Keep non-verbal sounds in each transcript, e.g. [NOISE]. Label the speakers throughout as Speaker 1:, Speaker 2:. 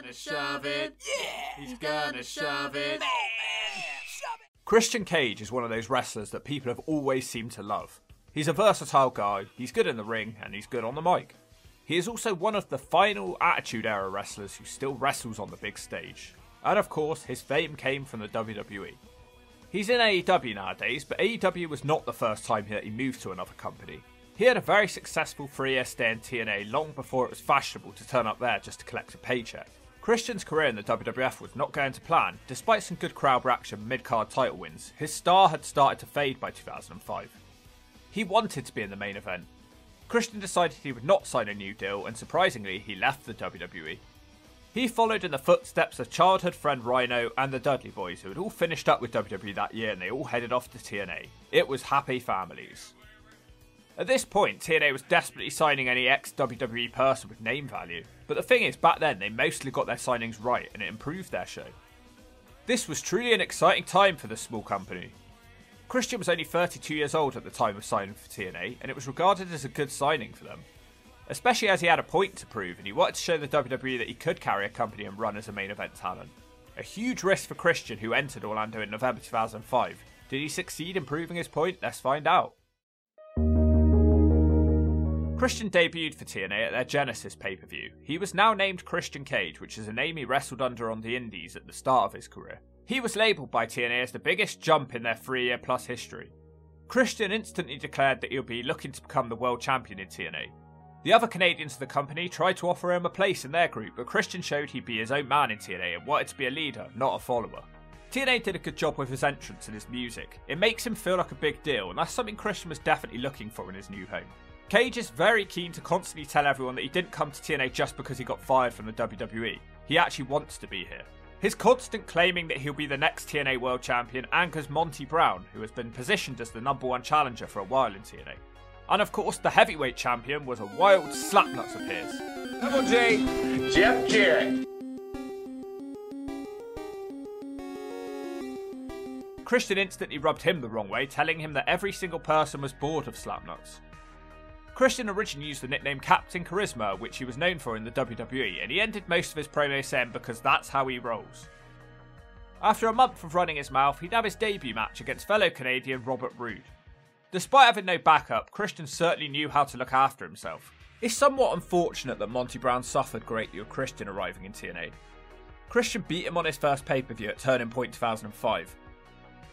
Speaker 1: gonna shove it. Yeah! He's gonna shove it.
Speaker 2: Christian Cage is one of those wrestlers that people have always seemed to love. He's a versatile guy, he's good in the ring, and he's good on the mic. He is also one of the final Attitude Era wrestlers who still wrestles on the big stage. And of course, his fame came from the WWE. He's in AEW nowadays, but AEW was not the first time that he moved to another company. He had a very successful three year stay in TNA long before it was fashionable to turn up there just to collect a paycheck. Christian's career in the WWF was not going to plan. Despite some good crowd reaction mid card title wins, his star had started to fade by 2005. He wanted to be in the main event, Christian decided he would not sign a new deal, and surprisingly, he left the WWE. He followed in the footsteps of childhood friend Rhino and the Dudley Boys, who had all finished up with WWE that year and they all headed off to TNA. It was happy families. At this point, TNA was desperately signing any ex WWE person with name value, but the thing is, back then they mostly got their signings right and it improved their show. This was truly an exciting time for the small company. Christian was only 32 years old at the time of signing for TNA, and it was regarded as a good signing for them. Especially as he had a point to prove, and he wanted to show the WWE that he could carry a company and run as a main event talent. A huge risk for Christian, who entered Orlando in November 2005. Did he succeed in proving his point? Let's find out. Christian debuted for TNA at their Genesis pay per view. He was now named Christian Cage, which is a name he wrestled under on the Indies at the start of his career. He was labelled by TNA as the biggest jump in their three year plus history. Christian instantly declared that he'll be looking to become the world champion in TNA. The other Canadians of the company tried to offer him a place in their group, but Christian showed he'd be his own man in TNA and wanted to be a leader, not a follower. TNA did a good job with his entrance and his music. It makes him feel like a big deal, and that's something Christian was definitely looking for in his new home. Cage is very keen to constantly tell everyone that he didn't come to TNA just because he got fired from the WWE. He actually wants to be here. His constant claiming that he'll be the next TNA World Champion angers Monty Brown, who has been positioned as the number one challenger for a while in TNA. And of course, the heavyweight champion was a wild slapnuts of his.
Speaker 3: Double J, Jeff Jarrett.
Speaker 2: Christian instantly rubbed him the wrong way, telling him that every single person was bored of Slapnuts. Christian originally used the nickname Captain Charisma, which he was known for in the WWE, and he ended most of his promos saying because that's how he rolls. After a month of running his mouth, he'd have his debut match against fellow Canadian Robert Roode. Despite having no backup, Christian certainly knew how to look after himself. It's somewhat unfortunate that Monty Brown suffered greatly with Christian arriving in TNA. Christian beat him on his first pay per view at Turning Point 2005,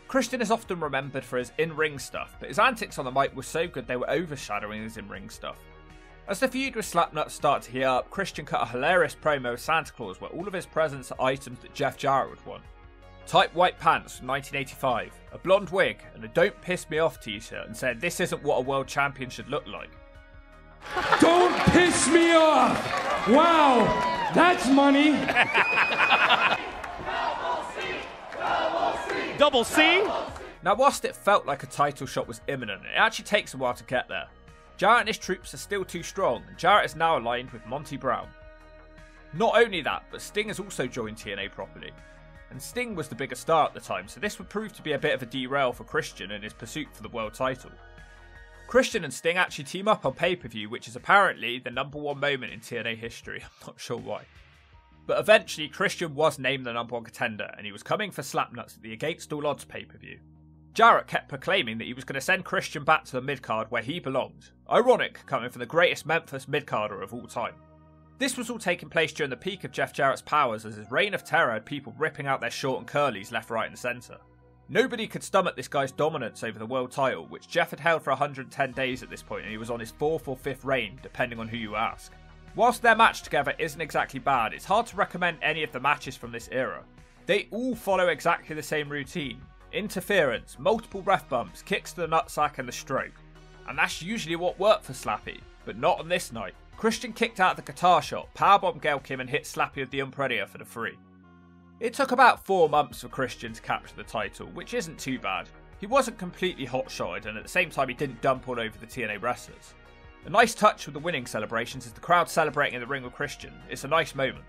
Speaker 2: Christian is often remembered for his in ring stuff, but his antics on the mic were so good they were overshadowing his in ring stuff. As the feud with Slapnuts started to heat up, Christian cut a hilarious promo of Santa Claus where all of his presents are items that Jeff Jarrett would want. Tight white pants from 1985, a blonde wig, and a Don't Piss Me Off t shirt, and said this isn't what a world champion should look like.
Speaker 4: Don't piss me off! Wow, that's money! [LAUGHS]
Speaker 5: Double C.
Speaker 2: Now, whilst it felt like a title shot was imminent, it actually takes a while to get there. Jarrett and his troops are still too strong, and Jarrett is now aligned with Monty Brown. Not only that, but Sting has also joined TNA properly. And Sting was the bigger star at the time, so this would prove to be a bit of a derail for Christian in his pursuit for the world title. Christian and Sting actually team up on pay per view, which is apparently the number one moment in TNA history. [LAUGHS] I'm not sure why. But eventually, Christian was named the number one contender, and he was coming for Slapnuts at the Against All Odds pay per view. Jarrett kept proclaiming that he was going to send Christian back to the midcard where he belonged. Ironic, coming from the greatest Memphis midcarder of all time. This was all taking place during the peak of Jeff Jarrett's powers as his reign of terror had people ripping out their short and curlies left, right, and centre. Nobody could stomach this guy's dominance over the world title, which Jeff had held for 110 days at this point, and he was on his fourth or fifth reign, depending on who you ask. Whilst their match together isn't exactly bad, it's hard to recommend any of the matches from this era. They all follow exactly the same routine interference, multiple ref bumps, kicks to the nutsack, and the stroke. And that's usually what worked for Slappy, but not on this night. Christian kicked out the guitar shot, powerbombed Gail Kim, and hit Slappy with the Unprettier for the free. It took about four months for Christian to capture the title, which isn't too bad. He wasn't completely hot shotted, and at the same time, he didn't dump all over the TNA wrestlers. A nice touch with the winning celebrations is the crowd celebrating in the ring with Christian. It's a nice moment.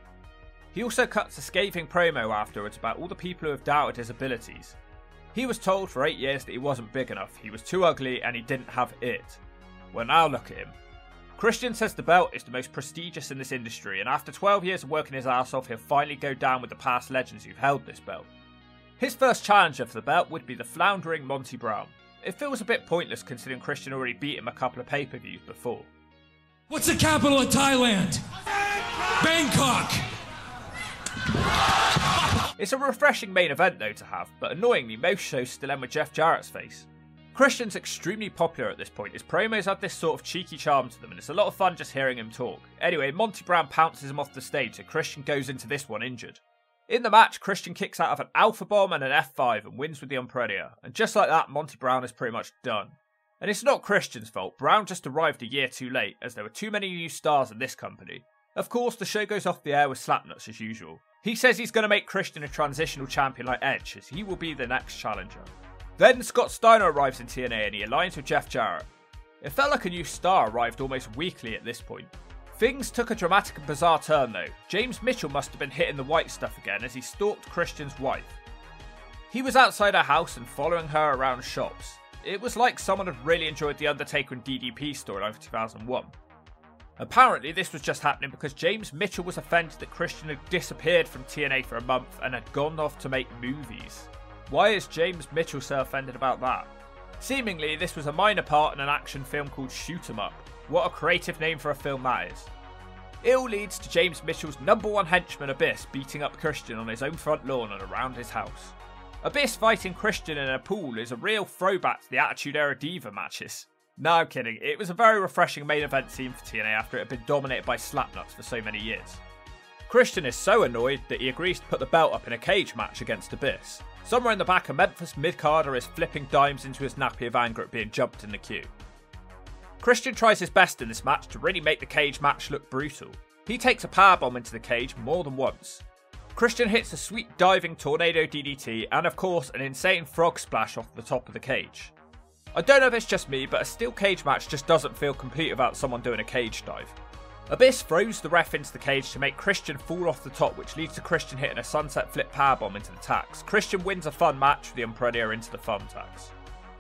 Speaker 2: He also cuts a scathing promo afterwards about all the people who have doubted his abilities. He was told for eight years that he wasn't big enough, he was too ugly, and he didn't have it. Well, now look at him. Christian says the belt is the most prestigious in this industry, and after 12 years of working his ass off, he'll finally go down with the past legends who've held this belt. His first challenger for the belt would be the floundering Monty Brown. It feels a bit pointless considering Christian already beat him a couple of pay per views before.
Speaker 4: What's the capital of Thailand? Bangkok!
Speaker 2: It's a refreshing main event though to have, but annoyingly most shows still end with Jeff Jarrett's face. Christian's extremely popular at this point, his promos have this sort of cheeky charm to them and it's a lot of fun just hearing him talk. Anyway, Monty Brown pounces him off the stage so Christian goes into this one injured. In the match, Christian kicks out of an Alpha Bomb and an F5 and wins with the Unprettier, and just like that, Monty Brown is pretty much done. And it's not Christian's fault, Brown just arrived a year too late, as there were too many new stars in this company. Of course, the show goes off the air with slapnuts as usual. He says he's going to make Christian a transitional champion like Edge, as he will be the next challenger. Then Scott Steiner arrives in TNA and he aligns with Jeff Jarrett. It felt like a new star arrived almost weekly at this point. Things took a dramatic and bizarre turn though. James Mitchell must have been hitting the white stuff again as he stalked Christian's wife. He was outside her house and following her around shops. It was like someone had really enjoyed the Undertaker and DDP storyline for 2001. Apparently, this was just happening because James Mitchell was offended that Christian had disappeared from TNA for a month and had gone off to make movies. Why is James Mitchell so offended about that? Seemingly, this was a minor part in an action film called Shoot 'em Up. What a creative name for a film that is. It all leads to James Mitchell's number one henchman Abyss beating up Christian on his own front lawn and around his house. Abyss fighting Christian in a pool is a real throwback to the Attitude Era Diva matches. No, I'm kidding. It was a very refreshing main event scene for TNA after it had been dominated by slapnuts for so many years. Christian is so annoyed that he agrees to put the belt up in a cage match against Abyss. Somewhere in the back, a Memphis mid-carder is flipping dimes into his nappy of anger at being jumped in the queue. Christian tries his best in this match to really make the cage match look brutal. He takes a powerbomb into the cage more than once. Christian hits a sweet diving tornado DDT and of course an insane frog splash off the top of the cage. I don't know if it's just me, but a steel cage match just doesn't feel complete without someone doing a cage dive. Abyss throws the ref into the cage to make Christian fall off the top, which leads to Christian hitting a sunset flip powerbomb into the tacks. Christian wins a fun match with the Unprettier into the thumbtacks.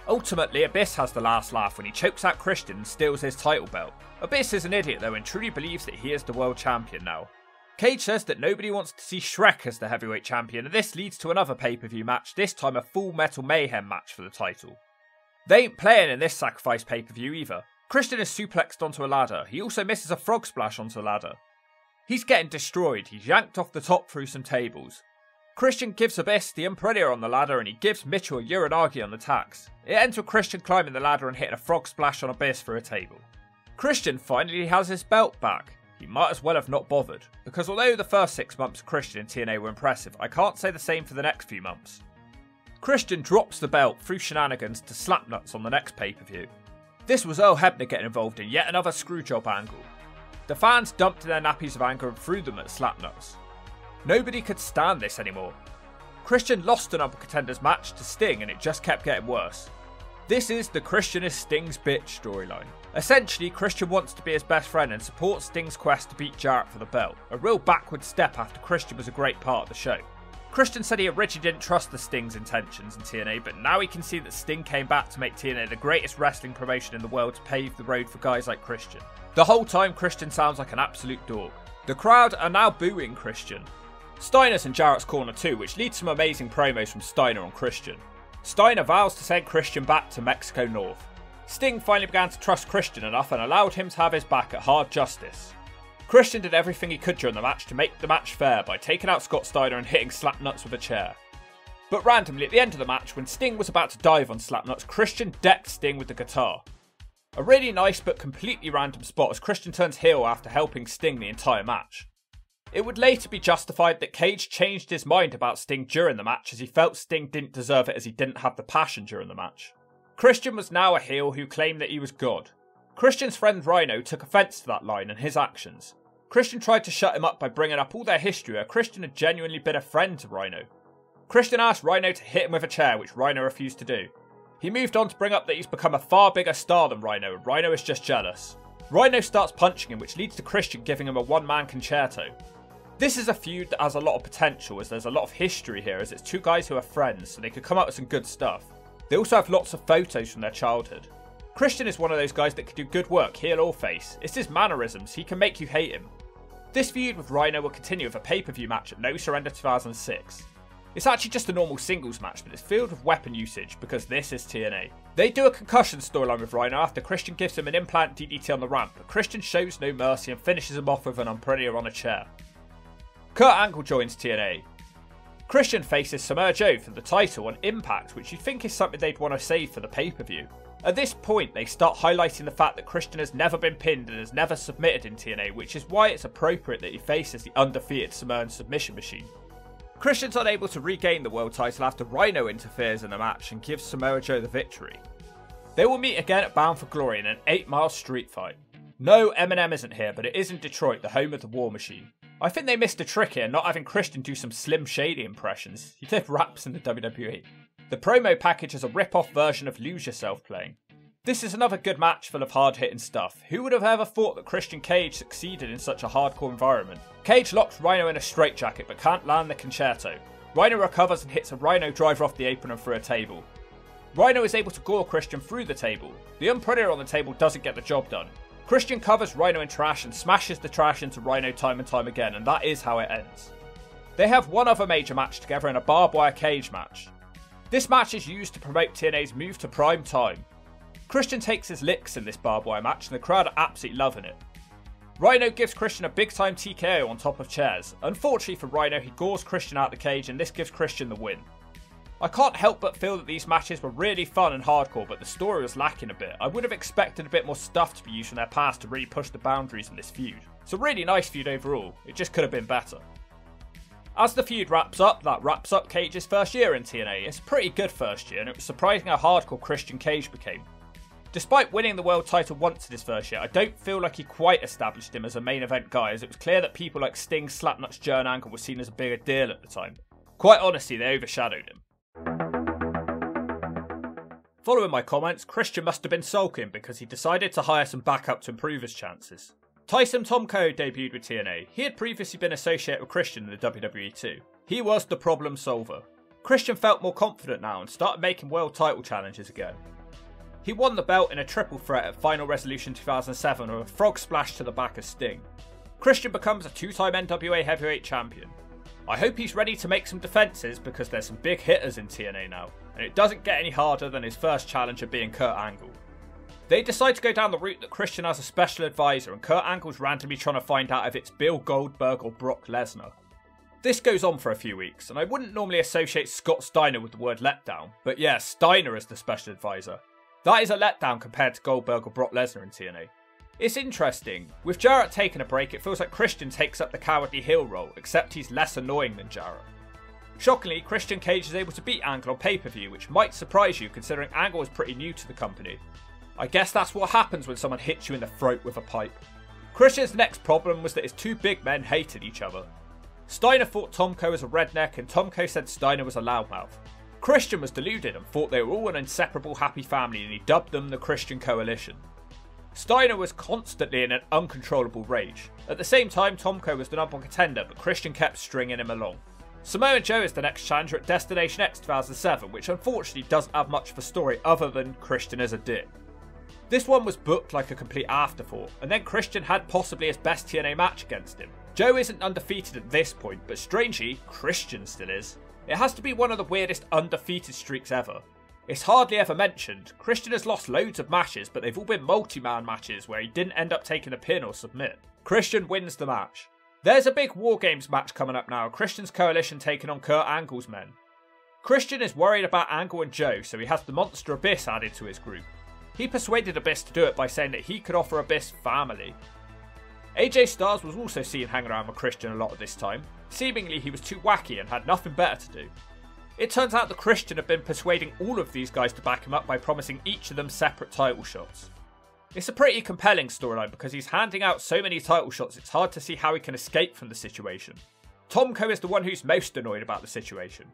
Speaker 2: Ultimately, Abyss has the last laugh when he chokes out Christian and steals his title belt. Abyss is an idiot though and truly believes that he is the world champion now. Cage says that nobody wants to see Shrek as the heavyweight champion, and this leads to another pay per view match, this time a full metal mayhem match for the title. They ain't playing in this sacrifice pay per view either. Christian is suplexed onto a ladder. He also misses a frog splash onto the ladder. He's getting destroyed. He's yanked off the top through some tables. Christian gives the Unprettier on the ladder and he gives Mitchell a Uranage on the tacks. It ends with Christian climbing the ladder and hitting a frog splash on Abyss for a table. Christian finally has his belt back. He might as well have not bothered, because although the first six months Christian in TNA were impressive, I can't say the same for the next few months. Christian drops the belt through shenanigans to Slapnuts on the next pay per view. This was Earl Hebner getting involved in yet another screwjob angle. The fans dumped their nappies of anger and threw them at Slapnuts. Nobody could stand this anymore. Christian lost an contenders match to Sting and it just kept getting worse. This is the Christian is Sting's bitch storyline. Essentially, Christian wants to be his best friend and supports Sting's quest to beat Jarrett for the belt. A real backward step after Christian was a great part of the show. Christian said he originally didn't trust the Sting's intentions in TNA, but now he can see that Sting came back to make TNA the greatest wrestling promotion in the world to pave the road for guys like Christian. The whole time, Christian sounds like an absolute dog. The crowd are now booing Christian. Steiner's in Jarrett's corner too, which leads to some amazing promos from Steiner on Christian. Steiner vows to send Christian back to Mexico North. Sting finally began to trust Christian enough and allowed him to have his back at Hard Justice. Christian did everything he could during the match to make the match fair by taking out Scott Steiner and hitting Slapnuts with a chair. But randomly, at the end of the match, when Sting was about to dive on Slapnuts, Christian decked Sting with the guitar. A really nice but completely random spot as Christian turns heel after helping Sting the entire match. It would later be justified that Cage changed his mind about Sting during the match as he felt Sting didn't deserve it as he didn't have the passion during the match. Christian was now a heel who claimed that he was God. Christian's friend Rhino took offence to that line and his actions. Christian tried to shut him up by bringing up all their history where Christian had genuinely been a friend to Rhino. Christian asked Rhino to hit him with a chair, which Rhino refused to do. He moved on to bring up that he's become a far bigger star than Rhino, and Rhino is just jealous. Rhino starts punching him, which leads to Christian giving him a one man Con-Chair-To. This is a feud that has a lot of potential as there's a lot of history here as it's two guys who are friends so they could come up with some good stuff. They also have lots of photos from their childhood. Christian is one of those guys that can do good work, heel or face. It's his mannerisms, he can make you hate him. This feud with Rhino will continue with a pay per view match at No Surrender 2006. It's actually just a normal singles match, but it's filled with weapon usage because this is TNA. They do a concussion storyline with Rhino after Christian gives him an implant DDT on the ramp, but Christian shows no mercy and finishes him off with an Unprettier on a chair. Kurt Angle joins TNA. Christian faces Samoa Joe for the title on Impact, which you think is something they'd want to save for the pay per view. At this point, they start highlighting the fact that Christian has never been pinned and has never submitted in TNA, which is why it's appropriate that he faces the undefeated Samoan submission machine. Christian's unable to regain the world title after Rhino interferes in the match and gives Samoa Joe the victory. They will meet again at Bound for Glory in an 8 mile street fight. No, Eminem isn't here, but it is in Detroit, the home of the War Machine. I think they missed a trick here, not having Christian do some Slim Shady impressions. He did raps in the WWE. The promo package is a rip-off version of Lose Yourself playing. This is another good match full of hard-hitting stuff. Who would have ever thought that Christian Cage succeeded in such a hardcore environment? Cage locks Rhino in a straitjacket but can't land the Con-Chair-To. Rhino recovers and hits a Rhino driver off the apron and through a table. Rhino is able to gore Christian through the table. The Unprettier on the table doesn't get the job done. Christian covers Rhino in trash and smashes the trash into Rhino time and time again, and that is how it ends. They have one other major match together in a barbed wire cage match. This match is used to promote TNA's move to prime time. Christian takes his licks in this barbed wire match, and the crowd are absolutely loving it. Rhino gives Christian a big time TKO on top of chairs. Unfortunately for Rhino, he gores Christian out the cage and this gives Christian the win. I can't help but feel that these matches were really fun and hardcore, but the story was lacking a bit. I would have expected a bit more stuff to be used from their past to really push the boundaries in this feud. It's a really nice feud overall, it just could have been better. As the feud wraps up, that wraps up Cage's first year in TNA. It's a pretty good first year, and it was surprising how hardcore Christian Cage became. Despite winning the world title once in his first year, I don't feel like he quite established him as a main event guy, as it was clear that people like Sting, Slapnuts, Joe, and Angle were seen as a bigger deal at the time. Quite honestly, they overshadowed him. Following my comments, Christian must have been sulking because he decided to hire some backup to improve his chances. Tyson Tomko debuted with TNA. He had previously been associated with Christian in the WWE too. He was the problem solver. Christian felt more confident now and started making world title challenges again. He won the belt in a triple threat at Final Resolution 2007 with a frog splash to the back of Sting. Christian becomes a two time NWA Heavyweight Champion. I hope he's ready to make some defences because there's some big hitters in TNA now, and it doesn't get any harder than his first challenger being Kurt Angle. They decide to go down the route that Christian has a special advisor, and Kurt Angle's randomly trying to find out if it's Bill Goldberg or Brock Lesnar. This goes on for a few weeks, and I wouldn't normally associate Scott Steiner with the word letdown, but yeah, Steiner is the special advisor. That is a letdown compared to Goldberg or Brock Lesnar in TNA. It's interesting. With Jarrett taking a break, it feels like Christian takes up the cowardly heel role, except he's less annoying than Jarrett. Shockingly, Christian Cage is able to beat Angle on pay per view, which might surprise you considering Angle is pretty new to the company. I guess that's what happens when someone hits you in the throat with a pipe. Christian's next problem was that his two big men hated each other. Steiner thought Tomko was a redneck, and Tomko said Steiner was a loudmouth. Christian was deluded and thought they were all an inseparable happy family, and he dubbed them the Christian Coalition. Steiner was constantly in an uncontrollable rage. At the same time, Tomko was the number one contender, but Christian kept stringing him along. Samoa Joe is the next challenger at Destination X 2007, which unfortunately doesn't have much of a story other than Christian as a dick. This one was booked like a complete afterthought, and then Christian had possibly his best TNA match against him. Joe isn't undefeated at this point, but strangely, Christian still is. It has to be one of the weirdest undefeated streaks ever. It's hardly ever mentioned. Christian has lost loads of matches, but they've all been multi man matches where he didn't end up taking a pin or submit. Christian wins the match. There's a big War Games match coming up now Christian's coalition taking on Kurt Angle's men. Christian is worried about Angle and Joe, so he has the Monster Abyss added to his group. He persuaded Abyss to do it by saying that he could offer Abyss family. AJ Styles was also seen hanging around with Christian a lot at this time. Seemingly he was too wacky and had nothing better to do. It turns out that Christian had been persuading all of these guys to back him up by promising each of them separate title shots. It's a pretty compelling storyline because he's handing out so many title shots it's hard to see how he can escape from the situation. Tomko is the one who's most annoyed about the situation.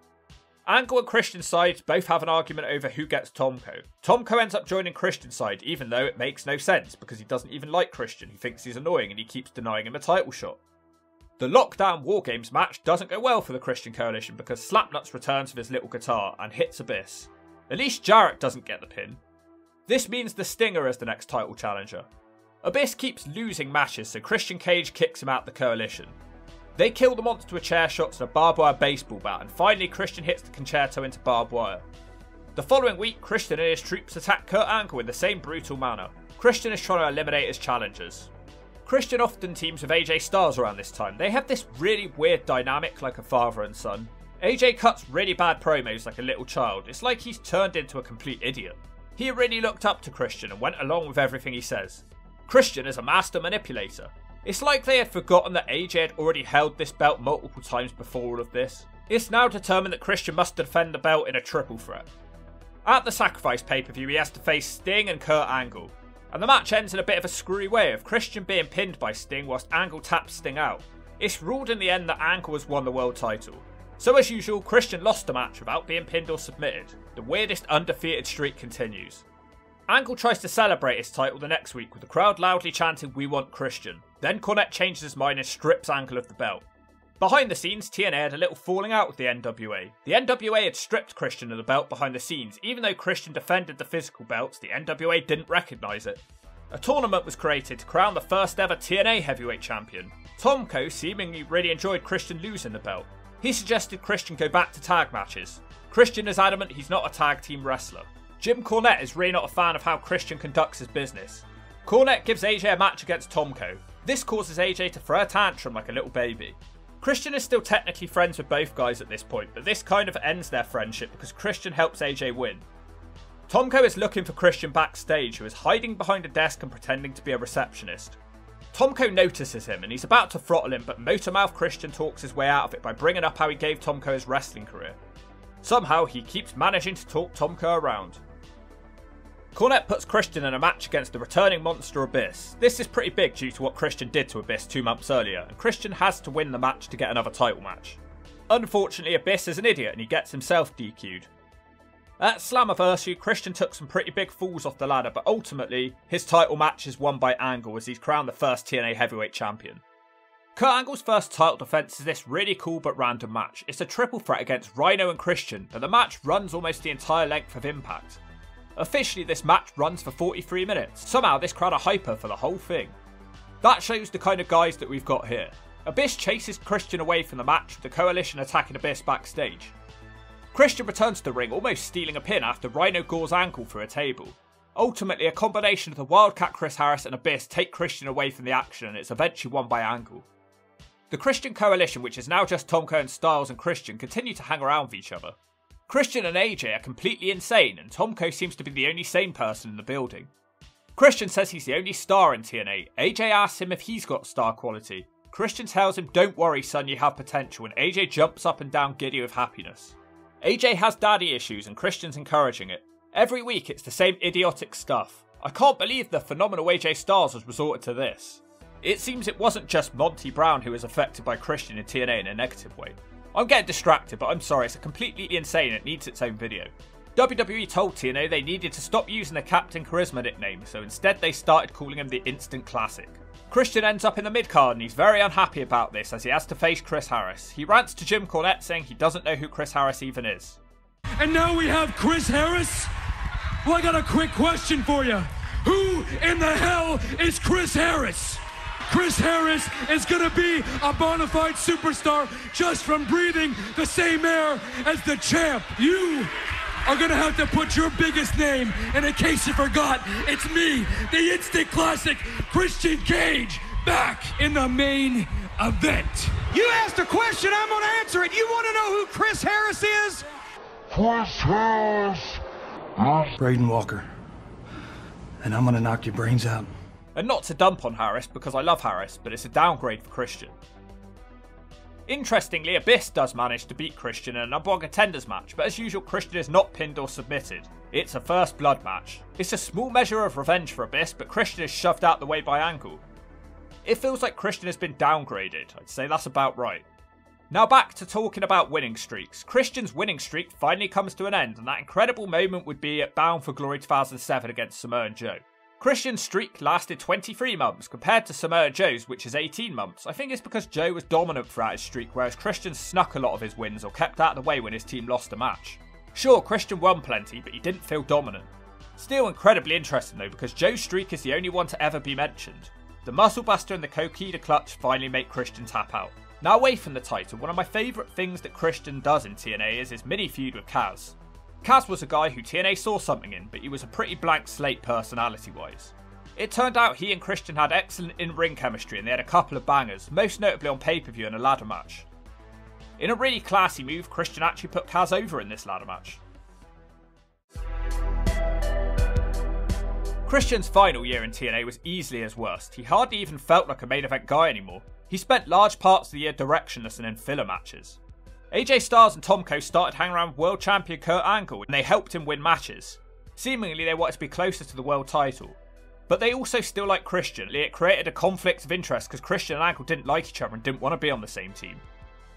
Speaker 2: Angle and Christian's side both have an argument over who gets Tomko. Tomko ends up joining Christian's side, even though it makes no sense because he doesn't even like Christian. He thinks he's annoying and he keeps denying him a title shot. The Lockdown War Games match doesn't go well for the Christian Coalition because Slapnuts returns with his little guitar and hits Abyss. At least Jarrett doesn't get the pin. This means the Stinger is the next title challenger. Abyss keeps losing matches, so Christian Cage kicks him out the coalition. They kill the monster with chair shots and a barbed wire baseball bat, and finally Christian hits the Con-Chair-To into barbed wire. The following week, Christian and his troops attack Kurt Angle in the same brutal manner. Christian is trying to eliminate his challengers. Christian often teams with AJ Styles around this time. They have this really weird dynamic like a father and son. AJ cuts really bad promos like a little child. It's like he's turned into a complete idiot. He really looked up to Christian and went along with everything he says. Christian is a master manipulator. It's like they had forgotten that AJ had already held this belt multiple times before all of this. It's now determined that Christian must defend the belt in a triple threat. At the Sacrifice pay per view, he has to face Sting and Kurt Angle. And the match ends in a bit of a screwy way of Christian being pinned by Sting whilst Angle taps Sting out. It's ruled in the end that Angle has won the world title. So as usual, Christian lost the match without being pinned or submitted. The weirdest undefeated streak continues. Angle tries to celebrate his title the next week with the crowd loudly chanting We want Christian. Then Cornette changes his mind and strips Angle of the belt. Behind the scenes, TNA had a little falling out with the NWA. The NWA had stripped Christian of the belt behind the scenes, even though Christian defended the physical belts, the NWA didn't recognise it. A tournament was created to crown the first ever TNA heavyweight champion. Tomko seemingly really enjoyed Christian losing the belt. He suggested Christian go back to tag matches. Christian is adamant he's not a tag team wrestler. Jim Cornette is really not a fan of how Christian conducts his business. Cornette gives AJ a match against Tomko. This causes AJ to throw a tantrum like a little baby. Christian is still technically friends with both guys at this point, but this kind of ends their friendship because Christian helps AJ win. Tomko is looking for Christian backstage, who is hiding behind a desk and pretending to be a receptionist. Tomko notices him and he's about to throttle him, but Motormouth Christian talks his way out of it by bringing up how he gave Tomko his wrestling career. Somehow, he keeps managing to talk Tomko around. Cornette puts Christian in a match against the returning monster Abyss. This is pretty big due to what Christian did to Abyss two months earlier, and Christian has to win the match to get another title match. Unfortunately, Abyss is an idiot and he gets himself DQ'd. At Slammiversary, Christian took some pretty big falls off the ladder, but ultimately, his title match is won by Angle as he's crowned the first TNA Heavyweight Champion. Kurt Angle's first title defense is this really cool but random match. It's a triple threat against Rhino and Christian, but the match runs almost the entire length of Impact. Officially, this match runs for 43 minutes. Somehow, this crowd are hyper for the whole thing. That shows the kind of guys that we've got here. Abyss chases Christian away from the match, with the Coalition attacking Abyss backstage. Christian returns to the ring, almost stealing a pin after Rhino gores Angle through a table. Ultimately, a combination of the Wildcat Chris Harris and Abyss take Christian away from the action, and it's eventually won by Angle. The Christian Coalition, which is now just Tomko and Styles and Christian, continue to hang around with each other. Christian and AJ are completely insane, and Tomko seems to be the only sane person in the building. Christian says he's the only star in TNA. AJ asks him if he's got star quality. Christian tells him, Don't worry, son, you have potential, and AJ jumps up and down giddy with happiness. AJ has daddy issues, and Christian's encouraging it. Every week, it's the same idiotic stuff. I can't believe the phenomenal AJ Styles has resorted to this. It seems it wasn't just Monty Brown who was affected by Christian in TNA in a negative way. I'm getting distracted, but I'm sorry, it's completely insane. It needs its own video. WWE told TNA they needed to stop using the Captain Charisma nickname, so instead they started calling him the Instant Classic. Christian ends up in the mid card and he's very unhappy about this as he has to face Chris Harris. He rants to Jim Cornette saying he doesn't know who Chris Harris even is.
Speaker 4: And now we have Chris Harris? Well, I got a quick question for you. Who in the hell is Chris Harris? Chris Harris is going to be a bona fide superstar just from breathing the same air as the champ. You are going to have to put your biggest name, and in case you forgot, it's me, the instant classic Christian Cage, back in the main event.
Speaker 5: You asked a question, I'm going to answer it. You want to know who Chris Harris is?
Speaker 3: Chris Harris.
Speaker 6: Braden Walker. And I'm gonna knock your brains out.
Speaker 2: And not to dump on Harris because I love Harris, but it's a downgrade for Christian. Interestingly, Abyss does manage to beat Christian in a contenders match, but as usual, Christian is not pinned or submitted. It's a first blood match. It's a small measure of revenge for Abyss, but Christian is shoved out the way by Angle. It feels like Christian has been downgraded. I'd say that's about right. Now back to talking about winning streaks. Christian's winning streak finally comes to an end, and that incredible moment would be at Bound for Glory 2007 against Samoa Joe. Christian's streak lasted 23 months compared to Samoa Joe's, which is 18 months. I think it's because Joe was dominant throughout his streak, whereas Christian snuck a lot of his wins or kept out of the way when his team lost a match. Sure, Christian won plenty, but he didn't feel dominant. Still incredibly interesting though because Joe's streak is the only one to ever be mentioned. The Muscle Buster and the Coquina Clutch finally make Christian tap out. Now away from the title, one of my favourite things that Christian does in TNA is his mini feud with Kaz. Kaz was a guy who TNA saw something in, but he was a pretty blank slate personality wise. It turned out he and Christian had excellent in ring chemistry and they had a couple of bangers, most notably on pay per view and a ladder match. In a really classy move, Christian actually put Kaz over in this ladder match. Christian's final year in TNA was easily his worst. He hardly even felt like a main event guy anymore. He spent large parts of the year directionless and in filler matches. AJ Styles and Tomko started hanging around world champion Kurt Angle and they helped him win matches. Seemingly they wanted to be closer to the world title. But they also still like Christian. It created a conflict of interest because Christian and Angle didn't like each other and didn't want to be on the same team.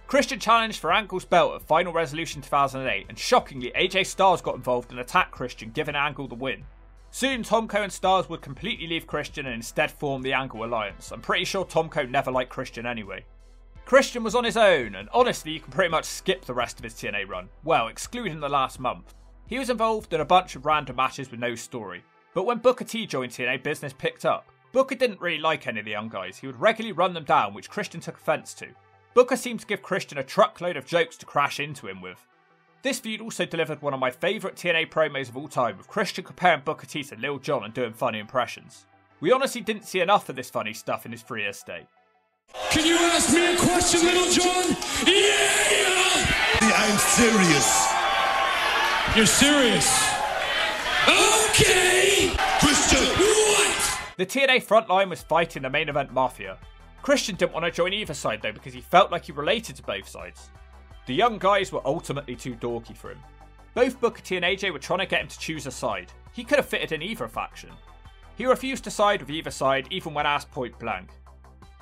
Speaker 2: Christian challenged for Angle's belt at Final Resolution 2008, and shockingly, AJ Styles got involved and attacked Christian, giving Angle the win. Soon, Tomko and Styles would completely leave Christian and instead form the Angle Alliance. I'm pretty sure Tomko never liked Christian anyway. Christian was on his own, and honestly, you can pretty much skip the rest of his TNA run. Well, excluding the last month. He was involved in a bunch of random matches with no story. But when Booker T joined TNA, business picked up. Booker didn't really like any of the young guys, he would regularly run them down, which Christian took offence to. Booker seemed to give Christian a truckload of jokes to crash into him with. This feud also delivered one of my favourite TNA promos of all time, with Christian comparing Booker T to Lil Jon and doing funny impressions. We honestly didn't see enough of this funny stuff in his year stay.
Speaker 4: Can you ask me a question, Little John? Yeah!
Speaker 3: I'm serious.
Speaker 4: You're serious? Okay!
Speaker 3: Christian!
Speaker 4: What?
Speaker 2: The TNA frontline was fighting the main event Mafia. Christian didn't want to join either side though because he felt like he related to both sides. The young guys were ultimately too dorky for him. Both Booker T and AJ were trying to get him to choose a side. He could have fitted in either faction. He refused to side with either side even when asked point blank.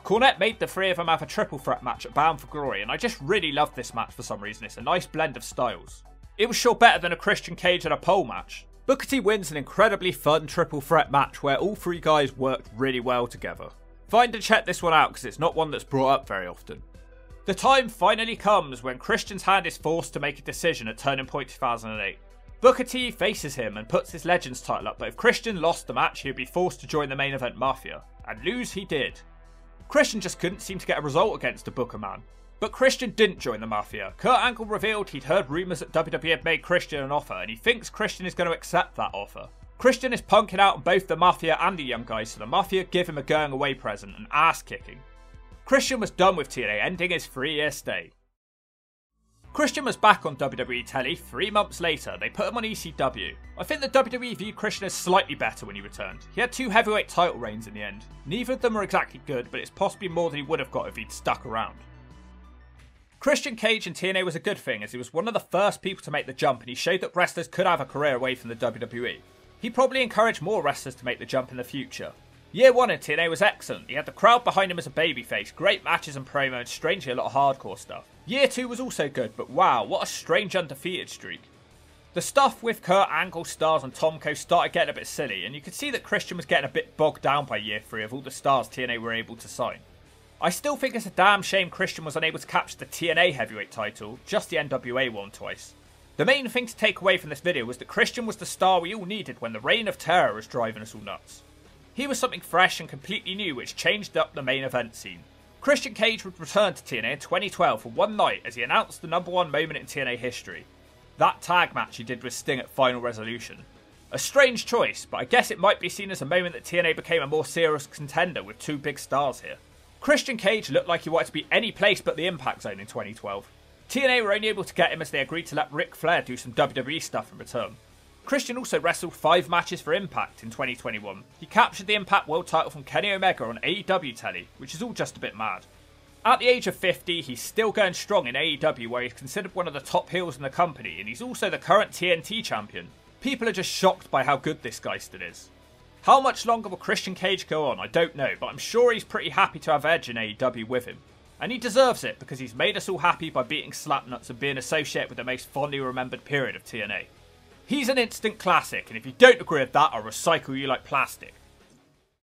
Speaker 2: Cornette made the three of them have a triple threat match at Bound for Glory, and I just really loved this match for some reason. It's a nice blend of styles. It was sure better than a Christian Cage and a pole match. Booker T wins an incredibly fun triple threat match where all three guys worked really well together. Find and check this one out because it's not one that's brought up very often. The time finally comes when Christian's hand is forced to make a decision at Turning Point 2008. Booker T faces him and puts his Legends title up, but if Christian lost the match, he would be forced to join the main event Mafia. And lose he did. Christian just couldn't seem to get a result against a Booker man. But Christian didn't join the Mafia. Kurt Angle revealed he'd heard rumours that WWE had made Christian an offer, and he thinks Christian is going to accept that offer. Christian is punking out on both the Mafia and the Young Guys, so the Mafia give him a going away present and ass kicking. Christian was done with TNA, ending his three year stay. Christian was back on WWE telly three months later. They put him on ECW. I think the WWE viewed Christian as slightly better when he returned. He had two heavyweight title reigns in the end. Neither of them were exactly good, but it's possibly more than he would have got if he'd stuck around. Christian Cage in TNA was a good thing as he was one of the first people to make the jump and he showed that wrestlers could have a career away from the WWE. He probably encouraged more wrestlers to make the jump in the future. Year 1 in TNA was excellent. He had the crowd behind him as a babyface, great matches and promo, and strangely a lot of hardcore stuff. Year 2 was also good, but wow, what a strange undefeated streak. The stuff with Kurt Angle, Styles, and Tomko started getting a bit silly, and you could see that Christian was getting a bit bogged down by year 3 of all the stars TNA were able to sign. I still think it's a damn shame Christian was unable to capture the TNA heavyweight title, just the NWA one twice. The main thing to take away from this video was that Christian was the star we all needed when the reign of terror was driving us all nuts. He was something fresh and completely new which changed up the main event scene. Christian Cage would return to TNA in 2012 for one night as he announced the number one moment in TNA history. That tag match he did with Sting at Final Resolution. A strange choice, but I guess it might be seen as a moment that TNA became a more serious contender with two big stars here. Christian Cage looked like he wanted to be any place but the Impact Zone in 2012. TNA were only able to get him as they agreed to let Ric Flair do some WWE stuff in return. Christian also wrestled five matches for Impact in 2021. He captured the Impact World title from Kenny Omega on AEW telly, which is all just a bit mad. At the age of 50, he's still going strong in AEW, where he's considered one of the top heels in the company, and he's also the current TNT champion. People are just shocked by how good this guy still is. How much longer will Christian Cage go on, I don't know, but I'm sure he's pretty happy to have Edge in AEW with him. And he deserves it because he's made us all happy by beating Slapnuts and being associated with the most fondly remembered period of TNA. He's an instant classic, and if you don't agree with that, I'll recycle you like plastic.